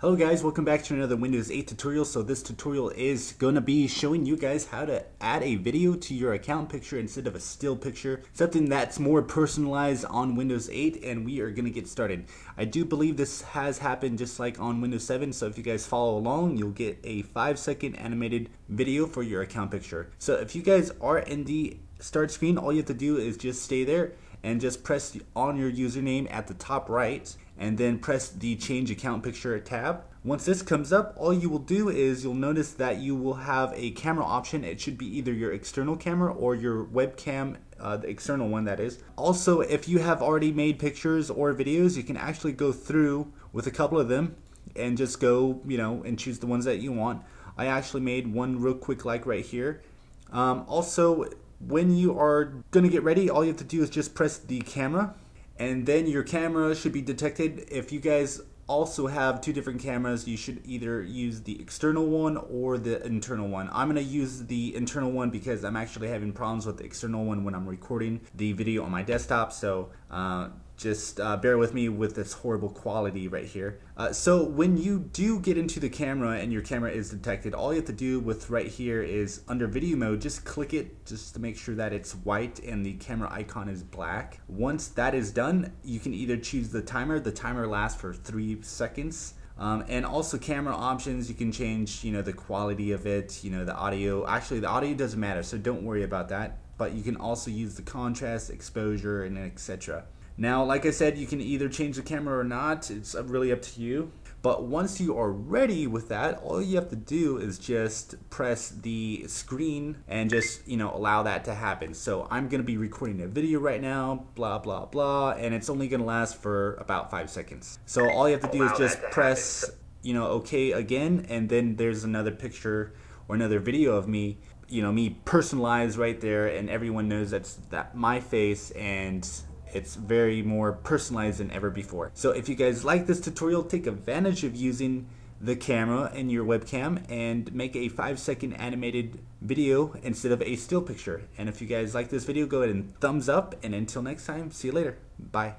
Hello guys, welcome back to another Windows 8 tutorial. So this tutorial is going to be showing you guys how to add a video to your account picture instead of a still picture. Something that's more personalized on Windows 8 and we are going to get started. I do believe this has happened just like on Windows 7. So if you guys follow along, you'll get a 5 second animated video for your account picture. So if you guys are in the start screen, all you have to do is just stay there and just press on your username at the top right and then press the change account picture tab. Once this comes up, all you will do is you'll notice that you will have a camera option. It should be either your external camera or your webcam, uh, the external one that is. Also, if you have already made pictures or videos, you can actually go through with a couple of them and just go, you know, and choose the ones that you want. I actually made one real quick like right here. Um, also, when you are to get ready, all you have to do is just press the camera and then your camera should be detected. If you guys also have two different cameras, you should either use the external one or the internal one. I'm gonna use the internal one because I'm actually having problems with the external one when I'm recording the video on my desktop. So uh, just uh, bear with me with this horrible quality right here. Uh, so when you do get into the camera and your camera is detected, all you have to do with right here is under video mode, just click it just to make sure that it's white and the camera icon is black. Once that is done, you can either choose the timer. The timer lasts for three seconds. Um, and also camera options, you can change, you know, the quality of it, you know, the audio. Actually, the audio doesn't matter, so don't worry about that. But you can also use the contrast, exposure, and etc. Now, like I said, you can either change the camera or not. It's really up to you. But once you are ready with that, all you have to do is just press the screen and just, you know, allow that to happen. So I'm going to be recording a video right now, blah, blah, blah, and it's only going to last for about five seconds. So all you have to do is just press, you know, okay again, and then there's another picture or another video of me you know me personalized right there and everyone knows that's that my face and it's very more personalized than ever before. So if you guys like this tutorial, take advantage of using the camera and your webcam and make a five second animated video instead of a still picture. And if you guys like this video, go ahead and thumbs up. And until next time, see you later. Bye.